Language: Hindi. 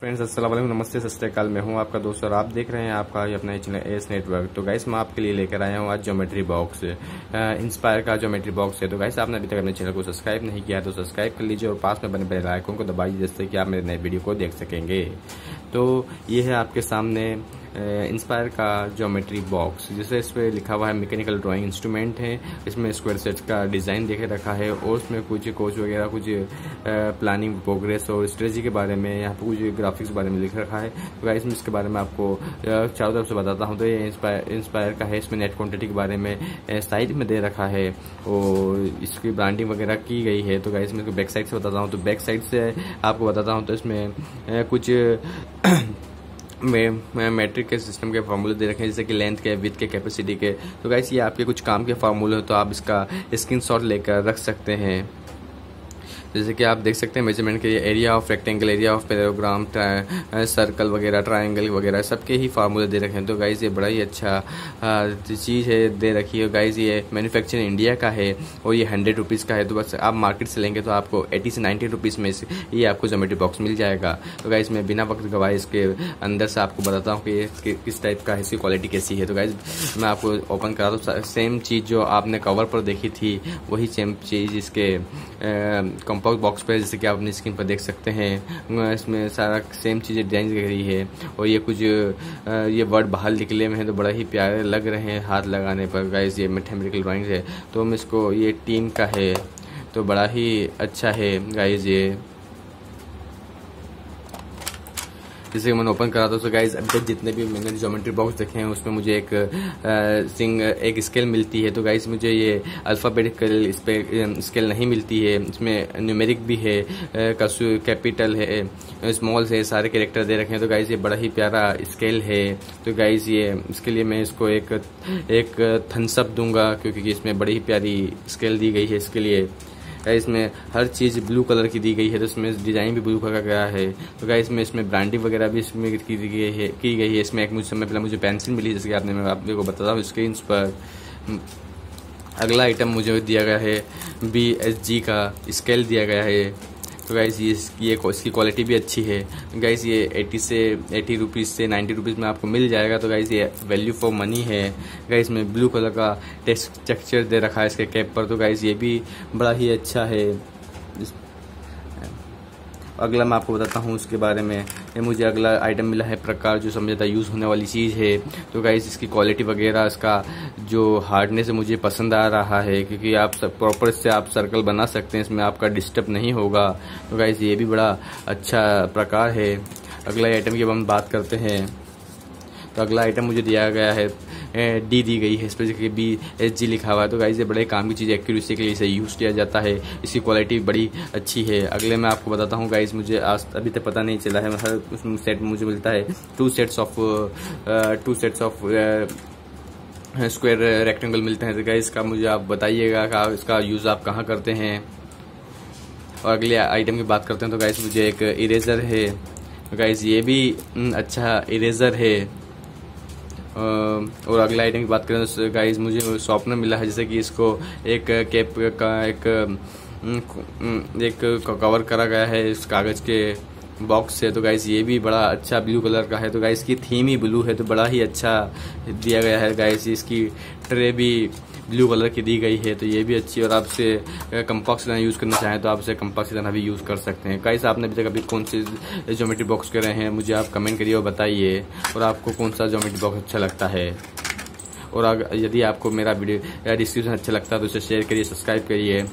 फ्रेंड्स अस्सलाम वालेकुम। नमस्ते, सत मैं हूँ आपका दोस्त और आप देख रहे हैं आपका ये अपना चैनल एस नेटवर्क तो गाइस मैं आपके लिए लेकर आया हूँ आज ज्योमेट्री बॉक्स इंस्पायर का ज्योमेट्री बॉक्स है। तो गाइस आपने अभी तक अपने चैनल को सब्सक्राइब नहीं किया तो सब्सक्राइब कर लीजिए और पास में बने बेल आइकन को दबाइए, जिससे कि आप मेरे नए वीडियो को देख सकेंगे। तो ये है आपके सामने इंस्पायर का ज्योमेट्री बॉक्स जिसे इस पर लिखा हुआ है मैकेनिकल ड्राइंग इंस्ट्रूमेंट है। इसमें स्क्वायर सेट का डिज़ाइन देखे रखा है और उसमें कुछ कोच वगैरह, कुछ प्लानिंग प्रोग्रेस और स्ट्रेटजी के बारे में, यहाँ पर कुछ ग्राफिक्स के बारे में लिख रखा है। तो गाइस में इसके बारे में आपको चारों तरफ़ से बताता हूँ। तो ये इंस्पायर इंस्पायर का है। इसमें नेट क्वान्टिटी के बारे में साइड में दे रखा है और इसकी ब्रांडिंग वगैरह की गई है। तो गाइस मैं इसको बैक साइड से बताता हूँ। तो बैक साइड से आपको बताता हूँ। तो इसमें कुछ में मैट्रिक के सिस्टम के फार्मूले दे रखे हैं, जैसे कि लेंथ के विथ के कैपेसिटी के। तो गाइस ये आपके कुछ काम के फार्मूले हो तो आप इसका स्क्रीनशॉट लेकर रख सकते हैं। जैसे कि आप देख सकते हैं मेज़रमेंट के area of rectangle area of parallelogram circle वगैरह ट्राइंगल वगैरह सबके ही फार्मूले दे रखे हैं। तो गाइज़ ये बड़ा ही अच्छा चीज़ है, दे रखी है। गाइज़ ये मैन्युफैक्चर इंडिया का है और ये हंड्रेड रुपीज़ का है। तो बस आप मार्केट से लेंगे तो आपको एटी से नाइन्टी रुपीज़ में ये आपको जोमेट्री बॉक्स मिल जाएगा। तो गाइज़ मैं बिना वक्त गवाए इसके अंदर से आपको बताता हूँ कि ये किस टाइप का है, इसकी क्वालिटी कैसी है। तो गाइज़ मैं आपको ओपन करा दूँ। सेम चीज़ जो आपने कवर पर देखी थी, वही सेम चीज़ इसके कंपाउंड बॉक्स पर जैसे कि आप अपनी स्क्रीन पर देख सकते हैं इसमें सारा सेम चीज़ें डिज़ाइन रही है और ये कुछ ये वर्ड बाहर निकले में है तो बड़ा ही प्यारे लग रहे हैं हाथ लगाने पर। गाइज़ ये मैथमेटिकल ड्राइंग है। तो हम इसको, ये टीम का है तो बड़ा ही अच्छा है। गाइज़ ये जैसे मैंने ओपन करा था। तो गाइज़ अभी तक जितने भी मैंने जोमेट्री बॉक्स देखे हैं, उसमें मुझे एक सिंग एक स्केल मिलती है। तो गाइज़ मुझे ये अल्फ़ाबेटिकल इस स्केल नहीं मिलती है। इसमें न्यूमेरिक भी है कसु कैपिटल है स्मॉल है, सारे कैरेक्टर दे रखे हैं। तो गाइज़ ये बड़ा ही प्यारा स्केल है। तो गाइज़ ये, इसके लिए मैं इसको एक एक थनसअप दूँगा, क्योंकि इसमें बड़ी ही प्यारी स्केल दी गई है इसके लिए। इसमें हर चीज़ ब्लू कलर की दी गई है तो इसमें डिज़ाइन भी ब्लू कलर का गया है। तो क्या इसमें इसमें ब्रांडिंग वगैरह भी इसमें की गई है, की गई है। इसमें एक मुझे समय पहले मुझे पेंसिल मिली, जैसे कि आपने मैं आप को बता रहा हूँ स्क्रीन पर। अगला आइटम मुझे दिया गया है बी एस जी का स्केल दिया गया है। तो गाइज़ ये ये इसकी क्वालिटी भी अच्छी है। गाइज़ ये 80 से 80 रुपीज़ से 90 रुपीज़ में आपको मिल जाएगा। तो गाइज़ ये वैल्यू फॉर मनी है। गाइस में ब्लू कलर का स्ट्रक्चर दे रखा है इसके कैप पर। तो गाइज़ ये भी बड़ा ही अच्छा है। अगला मैं आपको बताता हूँ उसके बारे में। ये मुझे अगला आइटम मिला है प्रकार, जो समझता यूज़ होने वाली चीज़ है। तो गाइस इसकी क्वालिटी वगैरह, इसका जो हार्डनेस मुझे पसंद आ रहा है, क्योंकि आप प्रॉपर से आप सर्कल बना सकते हैं, इसमें आपका डिस्टर्ब नहीं होगा। तो गाइस ये भी बड़ा अच्छा प्रकार है। अगला आइटम की अब हम बात करते हैं। तो अगला आइटम मुझे दिया गया है डी दी गई है। इस पर बी एच जी लिखा हुआ है। तो गाइज़ ये बड़े काम की चीज़ एक्यूरेसी के लिए इसे यूज़ किया जाता है। इसकी क्वालिटी बड़ी अच्छी है। अगले मैं आपको बताता हूँ गाइज़ मुझे आज अभी तक पता नहीं चला है। हर उस सेट मुझे मिलता है। Two sets of two sets of square rectangle मिलते हैं। तो गाइज़ का मुझे आप बताइएगा इसका यूज़ आप कहाँ करते हैं। और अगले आइटम की बात करते हैं। तो गाइज़ मुझे एक इरेजर है। गाइज़ ये भी अच्छा इरेजर है। और अगले आइटम की बात करें तो गाइज़ मुझे शॉपनर मिला है जैसे कि इसको एक कैप का एक एक कवर करा गया है इस कागज़ के बॉक्स से। तो गाइस ये भी बड़ा अच्छा ब्लू कलर का है। तो गाइस की थीम ही ब्लू है। तो बड़ा ही अच्छा दिया गया है। गाइस इसकी ट्रे भी ब्लू कलर की दी गई है तो ये भी अच्छी और आपसे कंपॉक्स लेना यूज़ करना चाहें तो आप इसे कंपॉक्स की भी यूज़ कर सकते हैं। कैसे आपने अभी तक अभी कौन सी जोमेट्री बॉक्स करे हैं? मुझे आप कमेंट करिए और बताइए। और आपको कौन सा जोमेट्री बॉक्स अच्छा लगता है? और अगर यदि आपको मेरा वीडियो डिस्क्रिप्शन अच्छा लगता है तो उसे शेयर करिए सब्सक्राइब करिए।